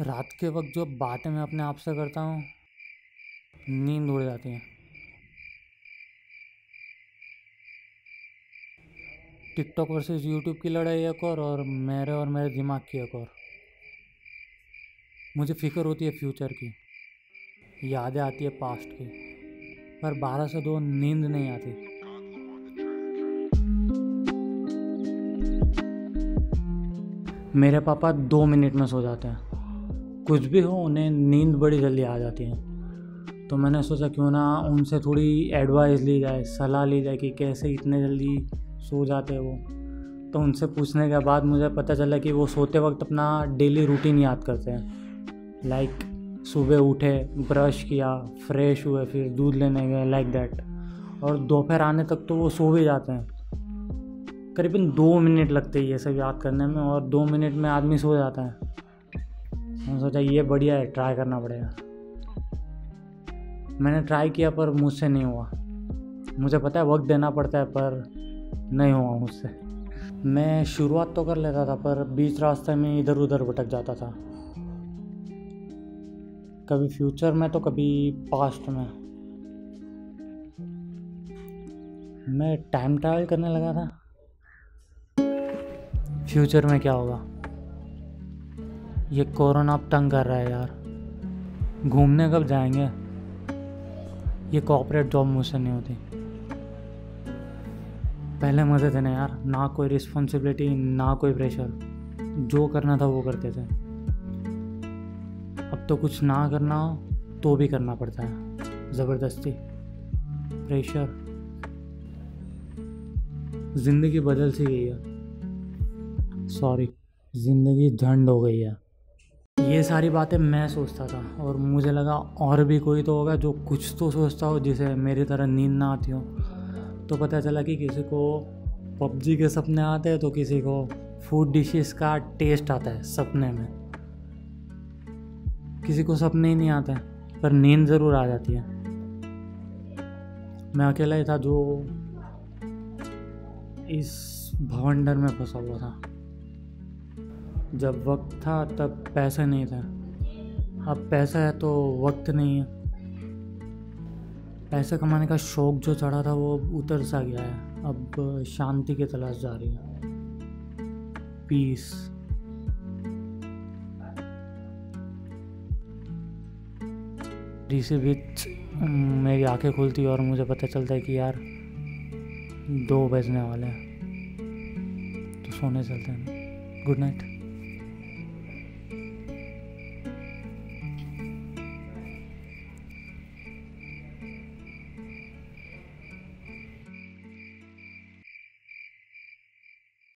रात के वक्त जो बातें मैं अपने आप से करता हूँ, नींद उड़ जाती है। टिकटॉक वर्सेस यूट्यूब की लड़ाई एक और और मेरे और मेरे दिमाग की एक और। मुझे फ़िक्र होती है फ्यूचर की, यादें आती है पास्ट की, पर बारह से दो नींद नहीं आती। मेरे पापा दो मिनट में सो जाते हैं। कुछ भी हो, उन्हें नींद बड़ी जल्दी आ जाती है। तो मैंने सोचा क्यों ना उनसे थोड़ी एडवाइस ली जाए, सलाह ली जाए कि कैसे इतने जल्दी सो जाते हैं। वो तो उनसे पूछने के बाद मुझे पता चला कि वो सोते वक्त अपना डेली रूटीन याद करते हैं। लाइक सुबह उठे ब्रश किया फ्रेश हुए, फिर दूध लेने गए लाइक दैट और दोपहर आने तक तो वो सो भी जाते हैं। करीबन दो मिनट लगते हैं ये सब याद करने में और दो मिनट में आदमी सो जाता है। मैंने सोचा ये बढ़िया है ट्राई करना पड़ेगा। मैंने ट्राई किया पर मुझसे नहीं हुआ। मुझे पता है वक्त देना पड़ता है पर नहीं हुआ मुझसे। मैं शुरुआत तो कर लेता था पर बीच रास्ते में इधर उधर भटक जाता था। कभी फ्यूचर में तो कभी पास्ट में। मैं टाइम ट्रैवल करने लगा था। फ्यूचर में क्या होगा? ये कोरोना अब तंग कर रहा है यार। घूमने कब जाएँगे? ये कॉपरेट जॉब मुझसे नहीं होती। पहले मज़े थे ना यार, ना कोई रिस्पॉन्सिबिलिटी ना कोई प्रेशर जो करना था वो करते थे। अब तो कुछ ना करना हो तो भी करना पड़ता है। ज़बरदस्ती। प्रेशर ज़िंदगी बदल सी गई है। सॉरी ज़िंदगी झंड हो गई है। ये सारी बातें मैं सोचता था और मुझे लगा और भी कोई तो होगा जो कुछ तो सोचता हो, जिसे मेरी तरह नींद ना आती हो। तो पता चला कि किसी को पबजी के सपने आते हैं तो किसी को फ़ूड डिशेस का टेस्ट आता है सपने में। किसी को सपने ही नहीं आते, पर नींद ज़रूर आ जाती है। मैं अकेला ही था जो इस भवंडर में फंसा हुआ था। जब वक्त था तब पैसा नहीं था। अब पैसा है तो वक्त नहीं है। पैसे कमाने का शौक जो चढ़ा था वो उतर सा गया है। अब शांति की तलाश जा रही है। पीस इसी बीच मेरी आँखें खुलती और मुझे पता चलता है कि यार, दो बजने वाले हैं। तो सोने चलते हैं। Good night